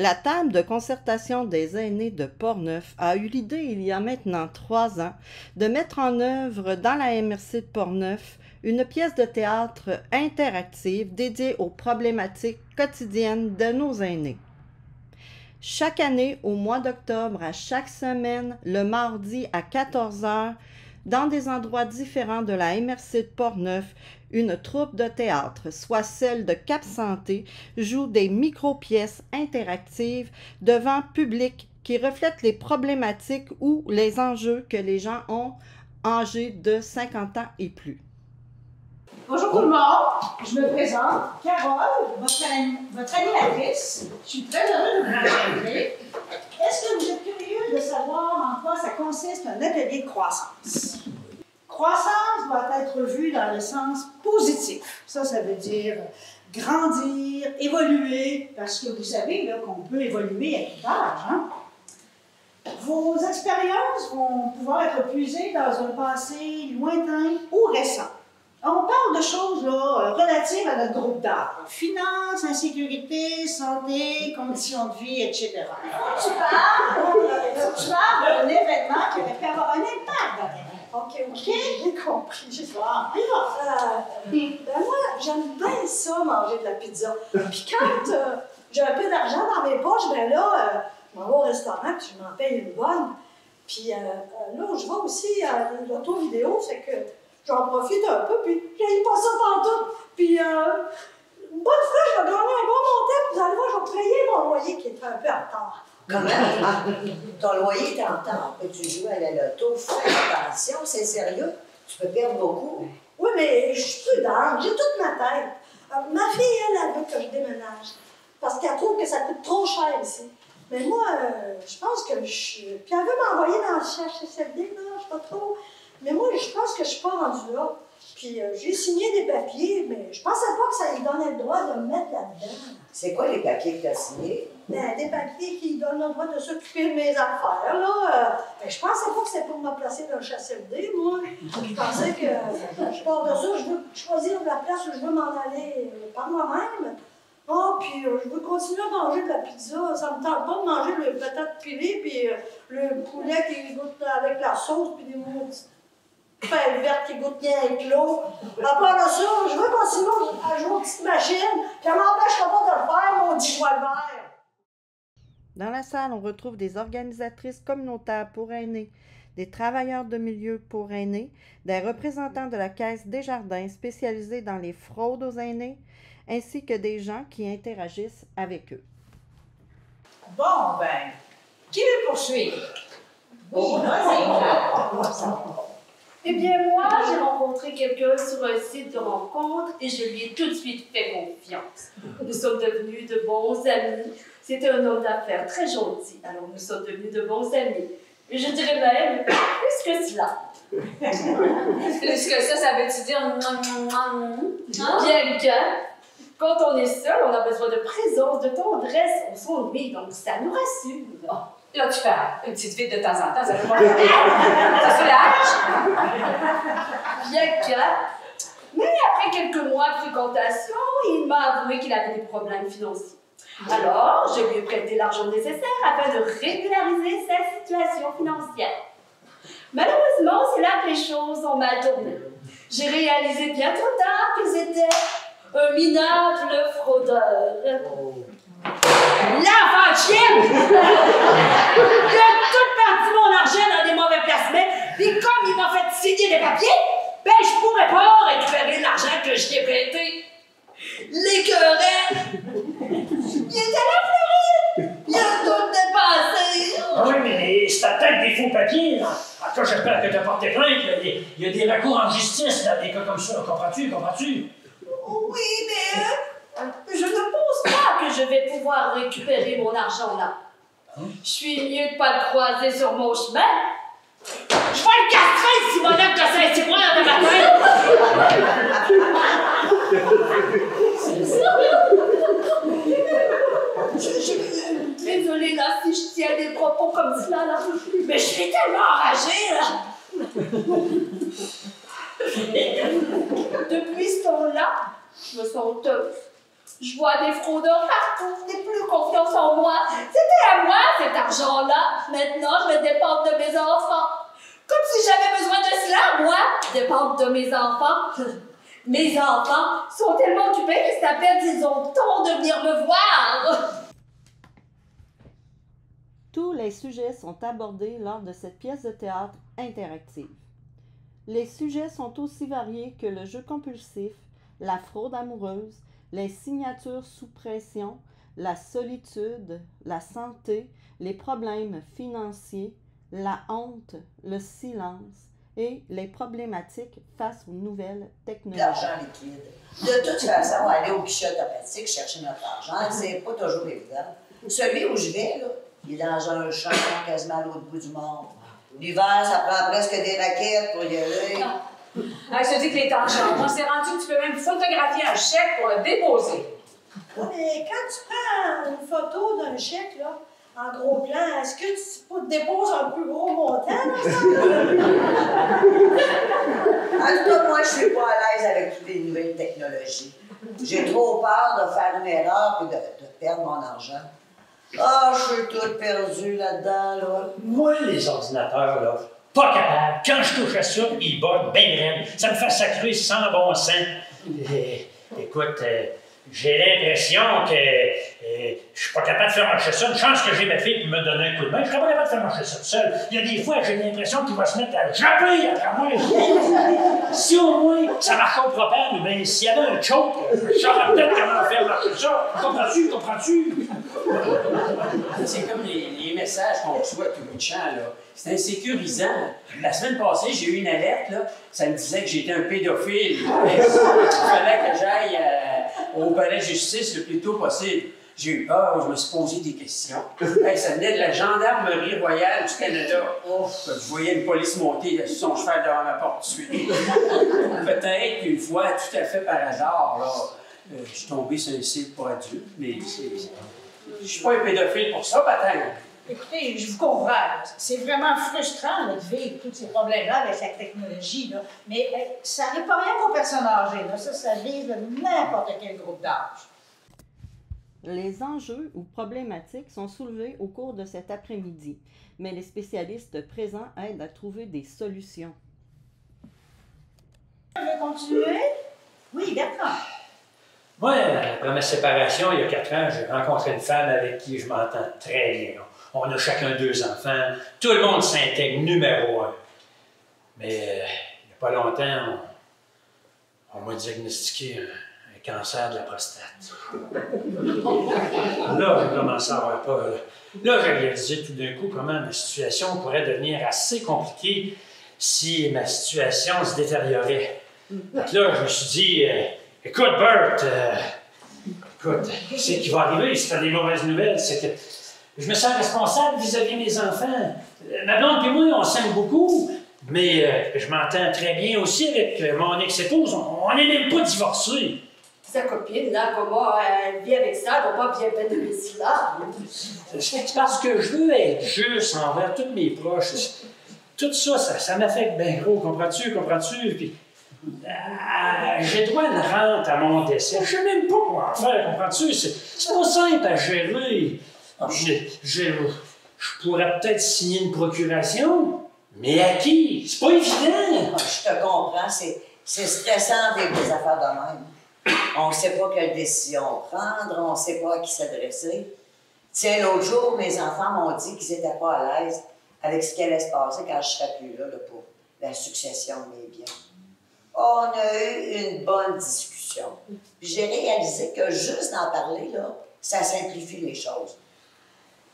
La table de concertation des aînés de Portneuf a eu l'idée il y a maintenant trois ans de mettre en œuvre dans la MRC de Portneuf une pièce de théâtre interactive dédiée aux problématiques quotidiennes de nos aînés. Chaque année, au mois d'octobre, à chaque semaine, le mardi à 14 h, dans des endroits différents de la MRC de Portneuf, une troupe de théâtre, soit celle de Cap Santé, joue des micro-pièces interactives devant public qui reflètent les problématiques ou les enjeux que les gens ont âgés de 50 ans et plus. Bonjour tout le monde, je me présente, Carole, votre, animatrice. Je suis très heureuse de vous rencontrer. Est-ce que vous êtes curieux de savoir en quoi ça consiste un atelier de croissance? Croissance doit être vue dans le sens positif. Ça, ça veut dire grandir, évoluer, parce que vous savez qu'on peut évoluer à tout âge. Hein? Vos expériences vont pouvoir être puisées dans un passé lointain ou récent. On parle de choses relatives à notre groupe d'âge. Finances, insécurité, santé, conditions de vie, etc. Tu parles, tu parles d'un événement qui aurait pu avoir un impact dans OK, OK, j'ai compris. J'ai euh, ben moi, j'aime bien ça, manger de la pizza. Puis quand euh, j'ai un peu d'argent dans mes poches, ben là, euh, je m'en vais au restaurant, puis je m'en paye une bonne. Puis euh, là, je vais aussi l'auto vidéo, c'est que j'en profite un peu, puis j'ai pas ça tout. Puis une bonne fois, je vais gagner un bon montant, puis vous allez voir, je vais payer mon loyer qui est un peu en retard. Comment? Ton loyer est en temps. Tu joues à la loto, fais attention, c'est sérieux. Tu peux perdre beaucoup. Oui, mais je suis prudente, j'ai toute ma tête. Euh, ma fille, elle, elle veut que je déménage. Parce qu'elle trouve que ça coûte trop cher ici. Mais moi, euh, je pense que je. Puis elle veut m'envoyer dans le CHSLD, là, je sais pas trop. Mais moi, je pense que je suis pas rendue là. Puis euh, j'ai signé des papiers, mais je pensais pas que ça lui donnait le droit de me mettre là-dedans. C'est quoi les papiers que tu as signés? Ben, des papiers qui donnent le droit de s'occuper de mes affaires, là. Euh, ben, je pensais pas que c'était pour me placer dans le chasseur-d, moi. Je pensais que je pars de ça, je veux choisir la place où je veux m'en aller euh, par moi-même. Oh, puis je veux continuer à manger de la pizza. Ça me tente pas de manger le patate pilée, puis le poulet qui goûte avec la sauce, puis des mots pain qui goûte bien avec l'eau. À part de ça, je veux continuer à jouer aux petites machines, puis elle m'empêchera pas de le faire, mon petit vert. Dans la salle, on retrouve des organisatrices communautaires pour aînés, des travailleurs de milieu pour aînés, des représentants de la Caisse des Jardins spécialisés dans les fraudes aux aînés, ainsi que des gens qui interagissent avec eux. Bon, ben, qui veut poursuivre? Oui. Eh bien, moi, j'ai rencontré quelqu'un sur un site de rencontre et je lui ai tout de suite fait confiance. Nous sommes devenus de bons amis. C'était un homme d'affaires très gentil, alors nous sommes devenus de bons amis. Et je dirais même plus que cela. plus que ça, ça veut-tu dire hein? Bien que, quand on est seul, on a besoin de présence, de tendresse, on s'ennuie, donc ça nous rassure. Là, tu fais une petite vide de temps en temps, ça fait Ça soulage. Bien que. Mais après quelques mois de fréquentation, il m'a avoué qu'il avait des problèmes financiers. Alors, je lui ai prêté l'argent nécessaire afin de régulariser sa situation financière. Malheureusement, c'est là que les choses ont mal tourné. J'ai réalisé bien trop tard que c'était un minable fraudeur. L'enfant chienne! Il a toute partie mon argent dans des mauvais placements, puis comme il m'a fait signer des papiers, ben je pourrais pas récupérer l'argent que je t'ai prêté. L'écœurant! Il était là, Floride! Il a tout dépensé! Ah oui, mais c'est peut-être des faux papiers. En tout cas, j'espère que tu as porté plainte. Il y, a des, recours en justice dans des cas comme ça. Comprends-tu? Comprends-tu? Oui, mais... Je ne pense pas que je vais pouvoir récupérer mon argent là. Je suis mieux de pas le croiser sur mon chemin. Je vais le castrer, Simonette de Saint-Cyboire, de matin! Désolée là si je tiens des propos comme cela là. Mais je suis tellement enragée là! Depuis ce temps-là, je me sens honteuse. Je vois des fraudeurs partout, n'ai plus confiance en moi. C'était à moi cet argent-là. Maintenant, je vais dépendre de mes enfants. Comme si j'avais besoin de cela, moi, dépendre de mes enfants. Mes enfants sont tellement occupés à peine s'ils ont temps de venir me voir. Tous les sujets sont abordés lors de cette pièce de théâtre interactive. Les sujets sont aussi variés que le jeu compulsif, la fraude amoureuse, les signatures sous pression, la solitude, la santé, les problèmes financiers, la honte, le silence et les problématiques face aux nouvelles technologies. L'argent liquide. De toute façon, aller au guichet automatique chercher notre argent, c'est pas toujours évident. Celui où je vais, là, il est dans un champ quasiment à l'autre bout du monde. L'hiver, ça prend presque des raquettes pour y aller. Ah, je te dis que les temps changent. On s'est rendu que tu photographier un chèque pour le déposer. Mais quand tu prends une photo d'un chèque, là, en gros plan, est-ce que tu te déposes un plus gros montant? là, En tout cas, moi, je suis pas à l'aise avec toutes les nouvelles technologies. J'ai trop peur de faire une erreur et de, de perdre mon argent. Ah, je suis toute perdue là-dedans, là. Moi, les ordinateurs, là, pas capable. Quand je touche à ça, ils bug bien raide. Ça me fait sacrer sans bon sens. Et, écoute, euh, j'ai l'impression que euh, je suis pas capable de faire marcher ça. Une chance que j'ai ma fille pour me donner un coup de main. Je serais pas capable de faire marcher ça tout seul. Il y a des fois, j'ai l'impression qu'il va se mettre à japper après moi. si au moins ça marche au propane, ben s'il y avait un choke, je saurais peut-être comment faire marcher ça. Comprends-tu? Comprends-tu? C'est comme les, les messages qu'on reçoit tout bout de champ, là. C'est insécurisant. La semaine passée, j'ai eu une alerte, là. Ça me disait que j'étais un pédophile. Il fallait que j'aille euh, au palais de justice le plus tôt possible. J'ai eu peur, je me suis posé des questions. Hey, ça venait de la gendarmerie royale du Canada. Oh, je voyais une police monter sur son cheval devant ma porte tout de suite. Peut-être qu'une fois, tout à fait par hasard, là, euh, je suis tombé sur un site pour adultes, mais je suis pas un pédophile pour ça, patin. Écoutez, je vous comprends. C'est vraiment frustrant là, de vivre tous ces problèmes-là avec la technologie. là. Mais euh, ça n'est pas rien aux personnes âgées. Là. Ça, ça vise n'importe quel groupe d'âge. Les enjeux ou problématiques sont soulevés au cours de cet après-midi, mais les spécialistes présents aident à trouver des solutions. Vous voulez continuer? Oui, Bertrand. Moi, après ma séparation, il y a quatre ans, j'ai rencontré une femme avec qui je m'entends très bien. On a chacun deux enfants. Tout le monde s'intègre numéro un. Mais euh, il n'y a pas longtemps, on, m'a diagnostiqué un, cancer de la prostate. Là, j'ai commencé à avoir peur. Là, j'ai réalisé tout d'un coup comment ma situation pourrait devenir assez compliquée si ma situation se détériorait. Que là, je me suis dit, euh, écoute, Bert, euh, écoute, ce qui va arriver si t'as des mauvaises nouvelles, c'est je me sens responsable vis-à-vis de mes enfants. Euh, Ma blonde et moi, on s'aime beaucoup, mais euh, je m'entends très bien aussi avec euh, mon ex-épouse. On n'est même pas divorcés. Sa copine, là, comment elle vit avec ça, elle va pas bien de cela. C'est parce que je veux être juste envers tous mes proches. Tout ça, ça, ça m'affecte bien gros, comprends-tu, comprends-tu? Puis, j'ai droit à une rente à mon décès. Je sais même pas quoi en faire, comprends-tu? C'est pas simple à gérer. Je, je, je pourrais peut-être signer une procuration, mais à qui? C'est pas évident. Ah, Je te comprends, c'est, stressant des affaires de même. On ne sait pas quelle décision prendre, on ne sait pas à qui s'adresser. Tiens, l'autre jour, mes enfants m'ont dit qu'ils n'étaient pas à l'aise avec ce qui allait se passer quand je serais plus là, pour la succession de mes biens. On a eu une bonne discussion. J'ai réalisé que juste d'en parler, là, ça simplifie les choses.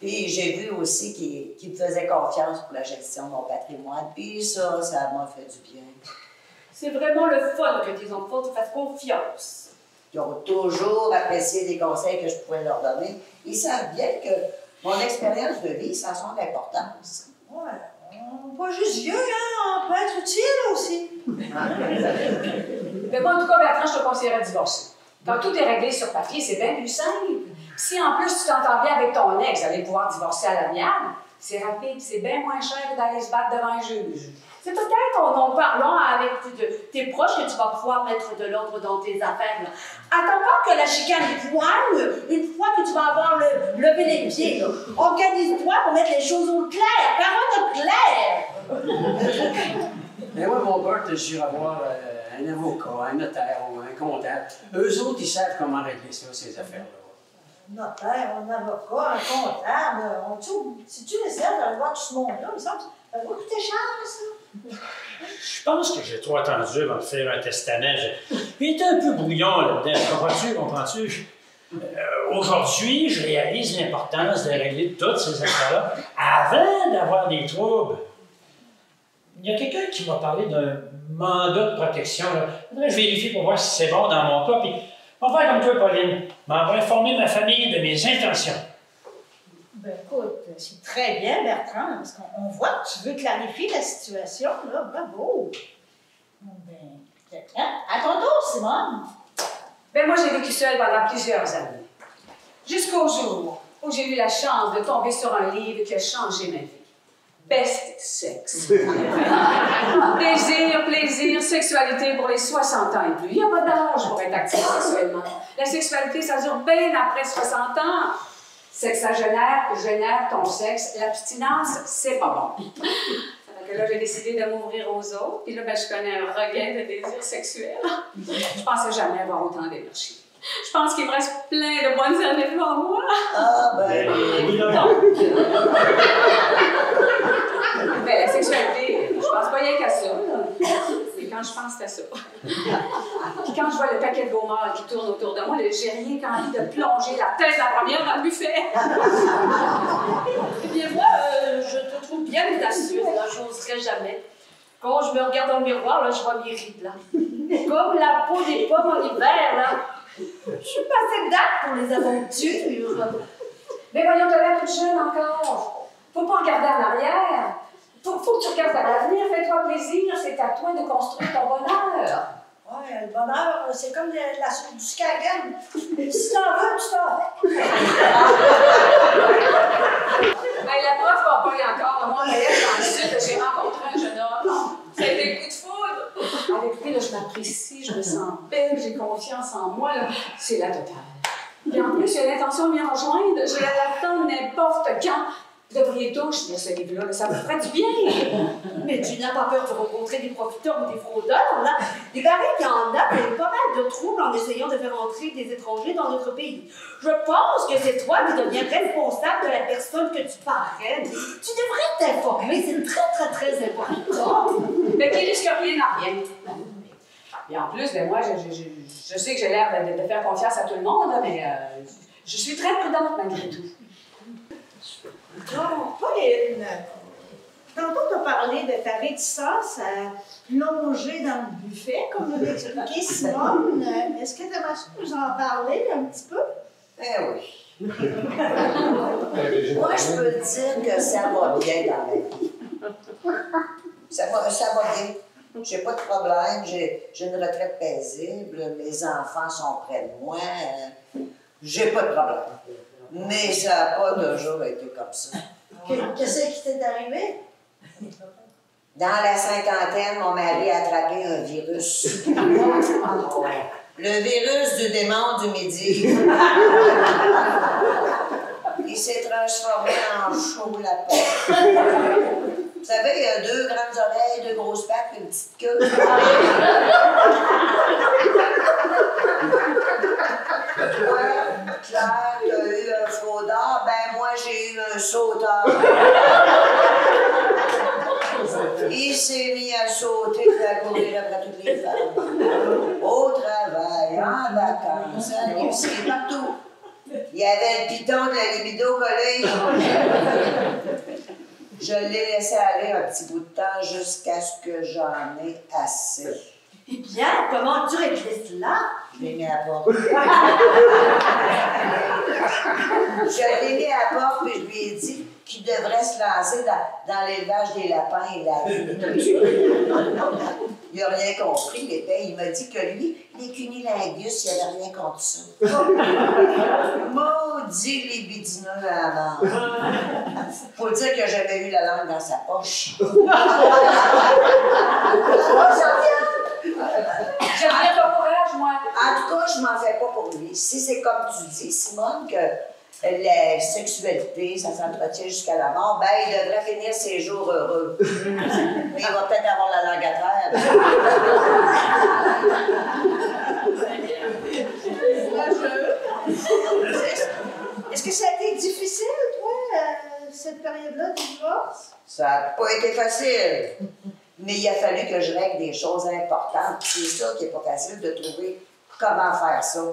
Puis j'ai vu aussi qu'il me faisait confiance pour la gestion de mon patrimoine. Puis ça, ça m'a fait du bien. C'est vraiment le fun que tes enfants te fassent confiance. Ils ont toujours apprécié les conseils que je pouvais leur donner. Ils savent bien que mon expérience de vie, ça a son importance. Ouais, on n'est pas juste vieux, hein? On peut être utile aussi. Mais moi, en tout cas, Bertrand, je te conseillerais de divorcer. Quand tout est réglé sur papier, c'est bien plus simple. Si en plus tu t'entends bien avec ton ex, vous allez pouvoir divorcer à l'amiable, c'est rapide, c'est bien moins cher que d'aller se battre devant un juge. C'est peut-être en en parlant avec de- tes proches que tu vas pouvoir mettre de l'ordre dans tes affaires. là. Attends pas que la chicane poigne une fois que tu vas avoir le- levé les pieds. Organise-toi pour mettre les choses au clair. Parole de clair. Mais moi, mon Bart, j'irai voir euh, un avocat, un notaire ou un comptable. Eux autres, ils savent comment régler ça, ces affaires-là. Notaire, un avocat, un comptable, on tout. Si tu nécessaire d'aller voir tout ce monde-là, il me semble que ça va coûter cher, ça. Je pense que j'ai trop attendu avant de faire un testament. Il était un peu brouillon là-dedans. Comprends-tu? Comprends-tu? Euh, Aujourd'hui, je réalise l'importance de régler toutes ces affaires-là avant d'avoir des troubles. Il y a quelqu'un qui m'a parlé d'un mandat de protection. Là. Je vérifie pour voir si c'est bon dans mon cas. Puis, on va faire comme toi, Pauline. M'en va informer ma famille de mes intentions. Ben écoute, c'est très bien, Bertrand, parce qu'on on voit que tu veux clarifier la situation, là. Bravo. Ben, hein? à ton tour, Simone. Ben moi, j'ai vécu seule pendant plusieurs années. Jusqu'au jour où j'ai eu la chance de tomber sur un livre qui a changé ma vie. Best Sex. plaisir, plaisir, sexualité pour les 60 ans et plus. Il n'y a pas d'âge pour être actif sexuellement. La sexualité, ça dure bien après 60 ans. Sexagénaire, génère ton sexe. L'abstinence, c'est pas bon. Ça fait que là, j'ai décidé de m'ouvrir aux autres. Puis là, ben, je connais un regain de désir sexuel. Je pensais jamais avoir autant d'énergie. Je pense qu'il me reste plein de bonnes années devant moi. Ah, ben, Oui, là. Non. Ben, la sexualité, je pense pas rien qu'à ça. Mais quand je pense, à ça. Puis quand je vois le paquet de gourmands qui tourne autour de moi, j'ai rien qu'envie de plonger la tête la première dans le buffet. Eh bien, moi, euh, je te trouve bien audacieuse, là, j'oserais jamais. Quand je me regarde dans le miroir, là, je vois mes rides, là. Comme la peau des pommes en hiver, là. Je suis pas assez date pour les aventures. Mais voyons, t'as l'air toute jeune encore. Faut pas regarder en arrière. Faut, faut que tu regardes à l'avenir. Fais-toi plaisir. C'est à toi de construire ton bonheur. Ouais, le bonheur, c'est comme le- la soupe du skagam. Si t'en veux, tu t'en vas. Ben, la prof va pas encore. Moi, d'ailleurs, dans le sud, j'ai rencontré un jeune homme. Ça a été le coup de foudre. Avec lui, là, je m'apprécie, je me sens belle, j'ai confiance en moi. là. C'est la totale. Et en plus, j'ai l'intention de m'y rejoindre. Je l'attends n'importe quand. Vous devriez tous lire ce livre-là, là, ça vous ferait du bien. Mais tu n'as pas peur de rencontrer des profiteurs ou des fraudeurs, là. Il paraît qu'il y en a ont pas mal de troubles en essayant de faire entrer des étrangers dans notre pays. Je pense que c'est toi qui deviens responsable de la personne que tu parraines. Tu devrais t'informer, c'est très, très, très important. Mais qui risque rien à rien. Et en plus, ben moi, je, sais que j'ai l'air de, faire confiance à tout le monde, mais euh, je suis très prudente malgré tout. Donc, Pauline, tantôt tu as parlé de ta réticence à plonger dans le buffet, comme l'a expliqué Simone. Euh, Est-ce que tu aimerais nous en parler un petit peu? ben oui. Moi, je peux te dire que ça va bien dans ma vie. Ça va, ça va bien. J'ai pas de problème. J'ai j'ai une retraite paisible. Mes enfants sont près de moi. euh, J'ai pas de problème. Mais ça n'a pas toujours été comme ça. Que- Qu'est-ce qui t'est arrivé? Dans la cinquantaine, mon mari a attrapé un virus. Le virus du démon du midi. Il s'est transformé en chaud lapin. Vous savez, il a deux grandes oreilles, deux grosses pattes, une petite queue. Claire, un sauteur. Il s'est mis à sauter et à courir après toutes les femmes. Au travail, en vacances, à l'épicerie, partout. Il y avait le piton de la libido collé. Je l'ai laissé aller un petit bout de temps jusqu'à ce que j'en ai assez. Eh bien, comment tu réglais cela? Je l'ai mis à la porte. je l'ai mis à la porte et je lui ai dit qu'il devrait se lancer dans, dans l'élevage des lapins et la vie. Il n'a rien compris, l'épée. Il m'a dit que lui, les cunilingus, il n'avait rien contre ça. Maudit les bidineux à la langue. Faut dire qu'il n'a jamais eu la langue dans sa poche. J'aimerais ton courage, moi. En tout cas, je m'en fais pas pour lui. Si c'est comme tu dis, Simone, que la sexualité, ça s'entretient jusqu'à la mort, ben, il devrait finir ses jours heureux. Mais il va peut-être avoir la langue à terre. Est-ce que ça a été difficile, toi, euh, cette période-là du divorce? Ça n'a pas été facile. Mais il a fallu que je règle des choses importantes. C'est ça qui n'est pas facile de trouver comment faire ça.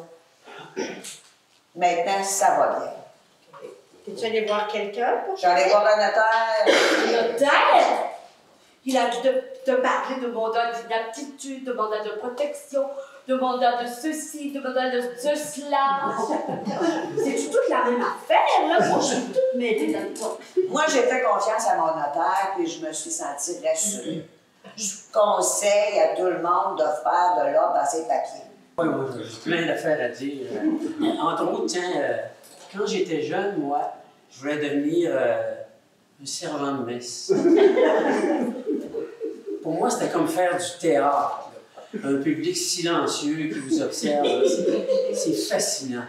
Maintenant, ça va bien. T'es-tu allé voir quelqu'un pour J'allais voir le notaire. Notaire? Il a dû te, te parler de mandat d'inaptitude, de mandat de protection, de mandat de ceci, de mandat de, de cela. C'est toute la même affaire, là? Moi, je suis toute mêlée là-dedans. Moi, j'ai fait confiance à mon notaire puis je me suis sentie rassurée. Je conseille à tout le monde de faire de l'ordre dans ses papiers. Oui, oui, j'ai plein d'affaires à dire. Euh, Entre autres, tiens, euh, quand j'étais jeune, moi, je voulais devenir euh, un servant de messe. Pour moi, c'était comme faire du théâtre. Un public silencieux qui vous observe. c'est- fascinant.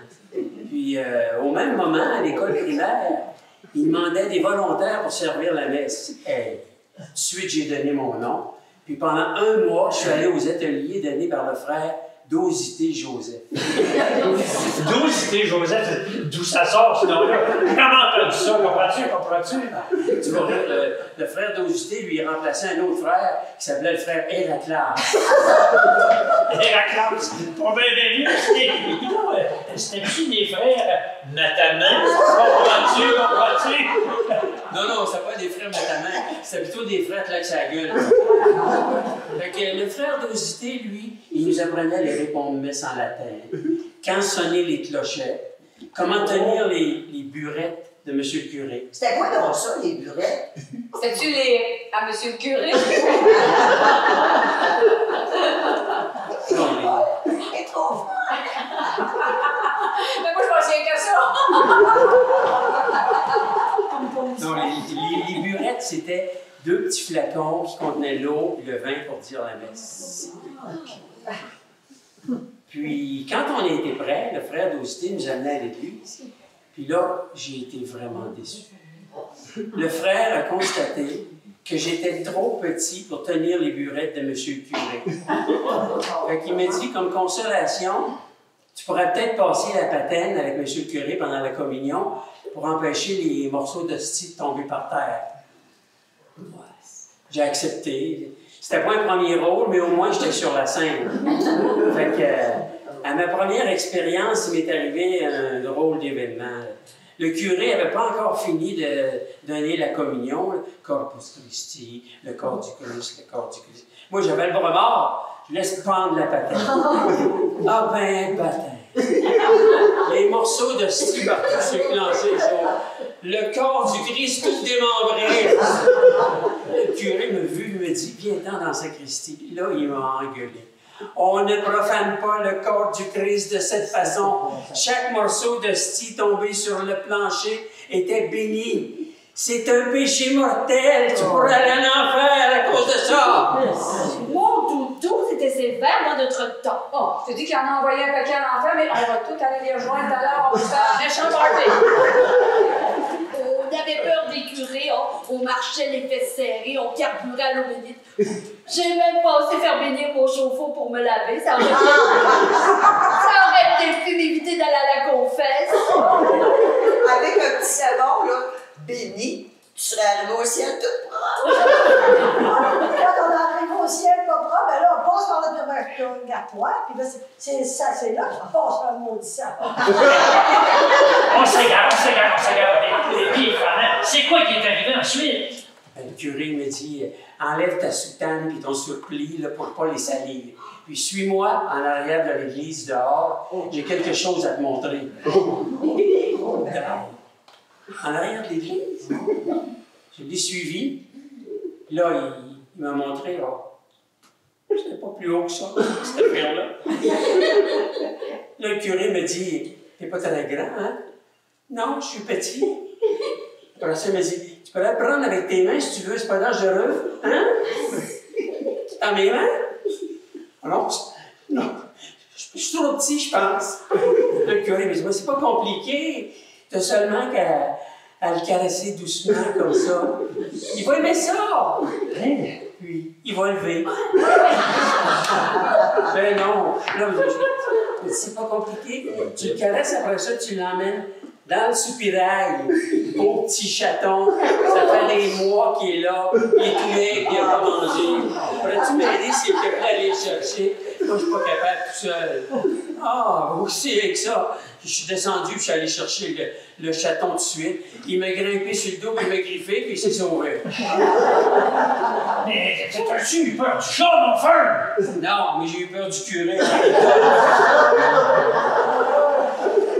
Puis, euh, au même moment, à l'école primaire, ils demandaient des volontaires pour servir la messe. Hey, suite, j'ai donné mon nom. Puis pendant un mois, je suis allé aux ateliers donnés par le frère Dosité Joseph. C'était Joseph? D'où ça sort ce nom-là? Comment t'as dit ça? Comprends-tu? Comprends-tu? Tu le, le frère Dosité, lui, il remplaçait un autre frère qui s'appelait le frère Héraclas. Héraclès, pas bien euh, C'était-tu des frères Mataman? Comprends-tu? Comprends-tu? Non, non, c'est pas des frères Mataman, c'est plutôt des frères claque sa gueule. Fait que le frère Dosité, lui, il nous apprenait les répondre messes en latin, quand sonner les clochettes, comment tenir les, les burettes de Monsieur le curé? C'était quoi donc ça, les burettes? C'était-tu les. à Monsieur le curé? Non, est trop fort. Mais moi, je pensais qu'à ça. Non, les, les- les burettes, c'était deux petits flacons qui contenaient l'eau et le vin pour dire la messe. Puis, quand on était prêts, le frère d'Austin nous amenait à l'église. Puis là, j'ai été vraiment déçu. Le frère a constaté que j'étais trop petit pour tenir les burettes de Monsieur le curé. Fait qu'il m'a dit, comme consolation, tu pourrais peut-être passer la patène avec Monsieur le curé pendant la communion pour empêcher les morceaux d'hostie de tomber par terre. J'ai accepté. C'était pas un premier rôle, mais au moins j'étais sur la scène. Fait que, euh, à ma première expérience, il m'est arrivé un drôle d'événement. Le curé n'avait pas encore fini de donner la communion, le Corpus Christi, le corps du Christ, le corps du Christ. Moi, j'avais le bras je laisse pendre la patente. Ah ben, patente. Les morceaux de style partout sur le le corps du Christ tout démembré. Le curé m'a vu, il me dit, viens-t'en dans la sacristie. Là, il m'a engueulé. On ne profane pas le corps du Christ de cette façon. Chaque morceau de stie tombé sur le plancher était béni. C'est un péché mortel. Tu pourrais aller en enfer à cause de ça. Mon doudou, c'était sévère dans notre temps. Oh, tu dis qu'il en a envoyé un paquet à l'enfer, mais on va tout aller les rejoindre tout à l'heure, on va faire un méchant party. On avait peur des curés, on, marchait les fesses serrées, on carburait à l'eau bénite. J'ai même pensé faire bénir mon chauffe-eau pour me laver. Ça aurait, ça aurait peut-être pu m'éviter d'aller à la confesse. Avec un petit savon, là, béni, tu serais arrivé au ciel tout propre. Au ciel pas propre, ben là, on passe par le purgatoire, puis là, c'est- ça, c'est là qu'on passe par le maudit savon. On s'égare, on s'égare, on s'égare. Et puis, vraiment, c'est quoi qui est arrivé ensuite? Ben, Le curé me dit enlève ta soutane et ton surplis là, pour pas les salir. Puis suis-moi en arrière de l'église dehors. J'ai quelque chose à te montrer. Dehors. En arrière de l'église? Je l'ai suivi. Là, il, il m'a montré oh, c'est pas plus haut que ça, cette affaire-là. Là, le curé me dit T'es pas très grand, hein? Non, je suis petit. Après ça, me dit Tu peux la prendre avec tes mains si tu veux, c'est pas dangereux, hein? Dans mes mains Alors, non, je suis trop petit, je pense. Le curé me dit C'est pas compliqué, t'as seulement qu'à le caresser doucement comme ça. Il va aimer ça! Puis, il va lever. ben non, là, c'est pas compliqué. Tu le caresses, après ça, tu l'emmènes dans le soupirail. Beau petit chaton. Ça fait des mois qu'il est là. Il est tout il n'a pas mangé. Pourrais-tu m'aider s'il te plaît à aller le chercher? Moi, je suis pas capable tout seul. Ah, aussi avec ça. Je suis descendu, puis je suis allé chercher le, le, chaton tout de suite. Il m'a grimpé sur le dos, puis il m'a griffé, puis il s'est sauvé. Mais t'as-tu eu peur du chat, mon frère? Non, mais j'ai eu peur du curé.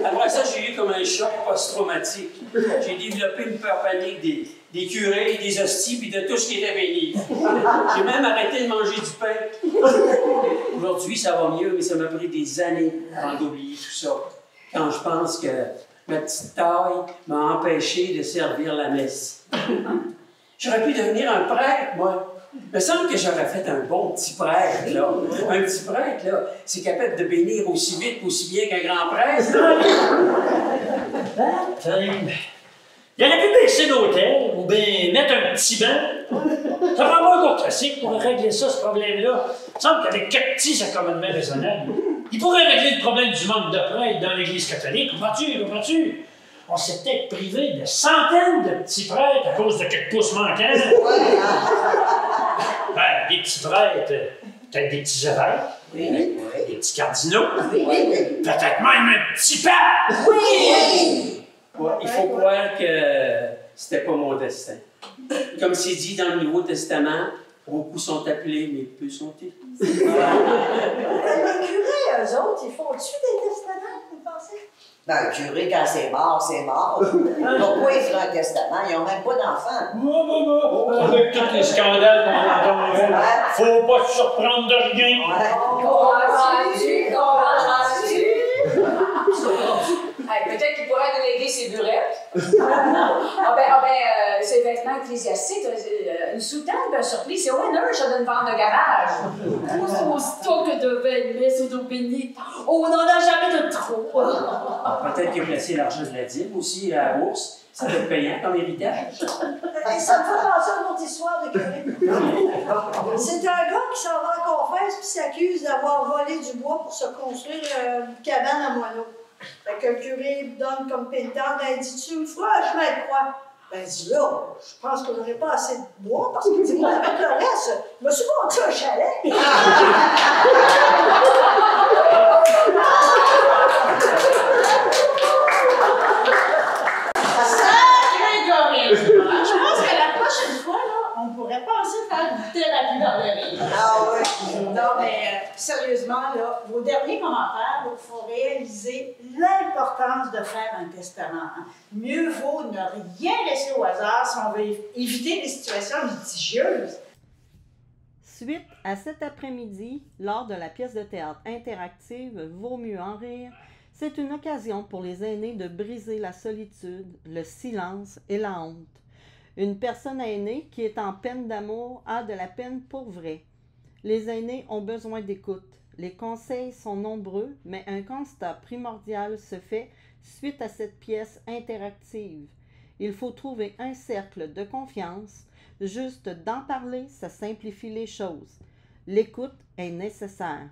Après ça, j'ai eu comme un choc post-traumatique. J'ai développé une peur panique des, des curés, des hosties, puis de tout ce qui était béni. J'ai même arrêté de manger du pain. Aujourd'hui, ça va mieux, mais ça m'a pris des années avant d'oublier tout ça. Quand je pense que ma petite taille m'a empêché de servir la messe. J'aurais pu devenir un prêtre, moi. Il me semble que j'aurais fait un bon petit prêtre, là. Un petit prêtre, là, c'est capable de bénir aussi vite, aussi bien qu'un grand prêtre. Il aurait pu baisser l'hôtel ou bien mettre un petit banc. Ça prend pas un cours classique pour régler ça, ce problème-là. Il me semble qu'avec quatre petits, c'est commodement raisonnable. Il pourrait régler le problème du manque de prêtres dans l'Église catholique, comprends-tu, comprends-tu? On s'est peut-être privé de centaines de petits prêtres à cause de quelques pouces manquants. Ben, des petits prêtres, peut-être des petits évêques, Oui. des petits cardinaux, peut-être même un petit pape. Oui! Il faut croire que c'était pas mon destin. Comme c'est dit dans le Nouveau Testament, beaucoup sont appelés, mais peu sont élus. Les curés, eux autres, ils font-tu des testaments, vous pensez? Ben, le curé, quand c'est mort, c'est mort. Pourquoi il ferait un testament? Ils n'ont même pas d'enfants. Bah, bah, bah. Avec tous les scandales qu'on entend, faut pas se surprendre de rien. Comprends-tu? Peut-être qu'il pourrait nous aider ses burettes. ah ben, ah ben euh, ses vêtements ecclésiastiques, euh, une soutane, un surplis, c'est winner, ça donne vente de garage. Aussitôt que devait une messe au béni, on n'en a jamais de trop. Ah, Peut-être qu'il a placé l'argent de la dîme aussi à la bourse. Ça peut être payant comme héritage. Et ça me fait penser à une autre histoire de curé. C'est un gars qui s'en va en confesse puis s'accuse d'avoir volé du bois pour se construire euh, une cabane à moineaux. Fait que le curé lui donne comme pénitence, ben, dis-tu une fois un chemin de? Ben, dis là, je pense qu'on n'aurait pas assez de bois parce que, dis moi, avec le reste, je me suis monté un chalet. Sacré Corinne! Je pense que la prochaine fois, là, on pourrait penser faire une thérapie dans le rire. Ah oui. Non, mais euh, sérieusement, là, vos derniers commentaires vous font réaliser l'importance de faire un testament. hein. Mieux vaut ne rien laisser au hasard si on veut év- éviter des situations litigieuses. Suite à cet après-midi, lors de la pièce de théâtre interactive Vaut mieux en rire, c'est une occasion pour les aînés de briser la solitude, le silence et la honte. Une personne aînée qui est en peine d'amour a de la peine pour vrai. Les aînés ont besoin d'écoute. Les conseils sont nombreux, mais un constat primordial se fait suite à cette pièce interactive. Il faut trouver un cercle de confiance. Juste d'en parler, ça simplifie les choses. L'écoute est nécessaire.